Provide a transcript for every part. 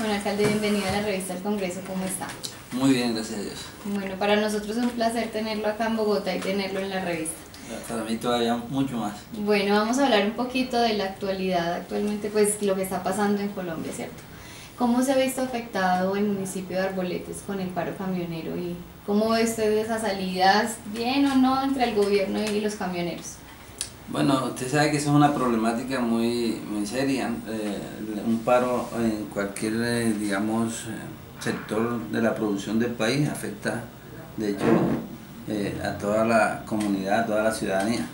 Bueno, alcalde, bienvenido a la revista El Congreso, ¿cómo está? Muy bien, gracias a Dios. Bueno, para nosotros es un placer tenerlo acá en Bogotá y tenerlo en la revista. Para mí todavía mucho más. Bueno, vamos a hablar un poquito de la actualidad, actualmente pues lo que está pasando en Colombia, ¿cierto? ¿Cómo se ha visto afectado el municipio de Arboletes con el paro camionero y cómo ve usted esas salidas, bien o no, entre el gobierno y los camioneros? Bueno, usted sabe que eso es una problemática muy, muy seria. Eh, un paro en cualquier, eh, digamos, eh, sector de la producción del país afecta, de hecho, a toda la comunidad, a toda la ciudadanía.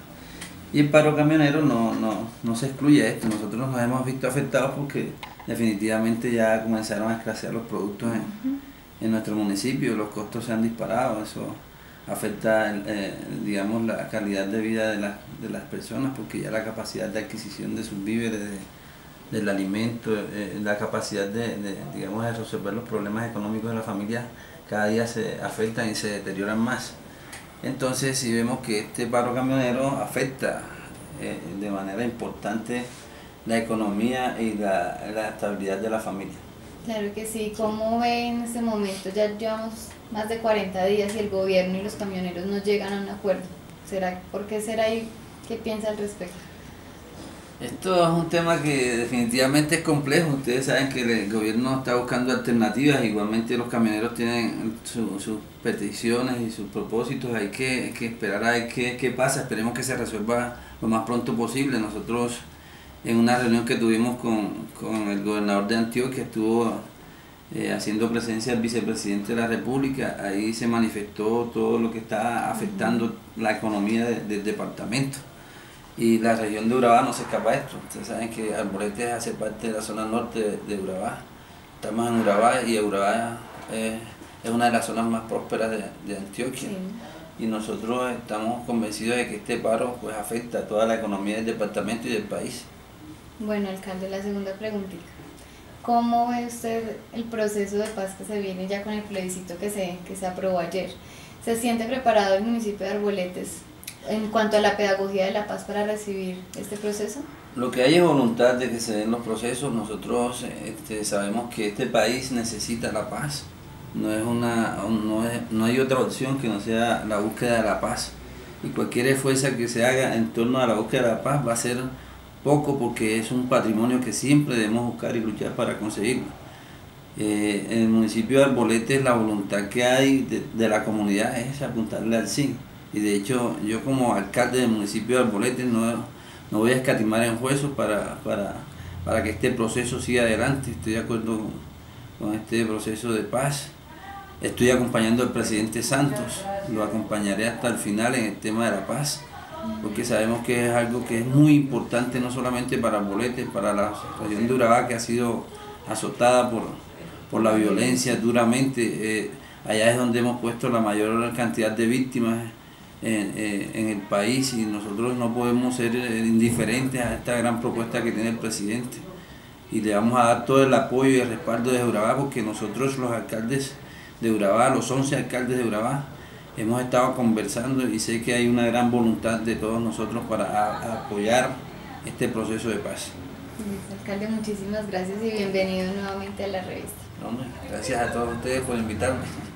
Y el paro camionero no, no, no se excluye esto. Nosotros nos hemos visto afectados porque definitivamente ya comenzaron a escasear los productos en, en nuestro municipio, los costos se han disparado, eso afecta, eh, digamos, la calidad de vida de, de, las personas, porque ya la capacidad de adquisición de sus víveres, del alimento, eh, la capacidad de, digamos, de resolver los problemas económicos de la familia, cada día se afectan y se deterioran más. Entonces, si vemos que este paro camionero afecta eh, de manera importante la economía y la, la estabilidad de la familia. Claro que sí. ¿Cómo ve en este momento? Ya llevamos más de 40 días y el gobierno y los camioneros no llegan a un acuerdo. ¿Será, ¿Por qué será y qué piensa al respecto? Esto es un tema que definitivamente es complejo. Ustedes saben que el gobierno está buscando alternativas, igualmente los camioneros tienen sus peticiones y sus propósitos. Hay que, esperar a ver qué pasa. Esperemos que se resuelva lo más pronto posible. Nosotros en una reunión que tuvimos con, el gobernador de Antioquia, estuvo eh, haciendo presencia el vicepresidente de la República, ahí se manifestó todo lo que está afectando la economía del departamento. Y la región de Urabá no se escapa de esto. Ustedes saben que Arboletes hace parte de la zona norte de, Urabá. Estamos en Urabá y Urabá es una de las zonas más prósperas de, Antioquia. Y nosotros estamos convencidos de que este paro pues, afecta a toda la economía del departamento y del país. Bueno, alcalde, la segunda preguntita. ¿Cómo ve usted el proceso de paz que se viene ya con el plebiscito que se, que se aprobó ayer? ¿Se siente preparado el municipio de Arboletes en cuanto a la pedagogía de la paz para recibir este proceso? Lo que hay es voluntad de que se den los procesos. Nosotros este, sabemos que este país necesita la paz. No, es una, no, es, no hay otra opción que no sea la búsqueda de la paz. Y cualquier esfuerzo que se haga en torno a la búsqueda de la paz va a ser poco porque es un patrimonio que siempre debemos buscar y luchar para conseguirlo. Eh, en el municipio de Arboletes la voluntad que hay de, la comunidad es apuntarle al sí. Y de hecho yo como alcalde del municipio de Arboletes no, no voy a escatimar en jueces para, para, para, que este proceso siga adelante. Estoy de acuerdo con, con este proceso de paz. Estoy acompañando al presidente Santos, lo acompañaré hasta el final en el tema de la paz porque sabemos que es algo que es muy importante no solamente para Bolete, para la región de Urabá que ha sido azotada por, por la violencia duramente. Eh, allá es donde hemos puesto la mayor cantidad de víctimas en, eh, en, el país y nosotros no podemos ser eh, indiferentes a esta gran propuesta que tiene el presidente. Y le vamos a dar todo el apoyo y el respaldo de Urabá porque nosotros los alcaldes de Urabá, los 11 alcaldes de Urabá, hemos estado conversando y sé que hay una gran voluntad de todos nosotros para apoyar este proceso de paz. Alcalde, muchísimas gracias y bienvenido nuevamente a la revista. gracias a todos ustedes por invitarme.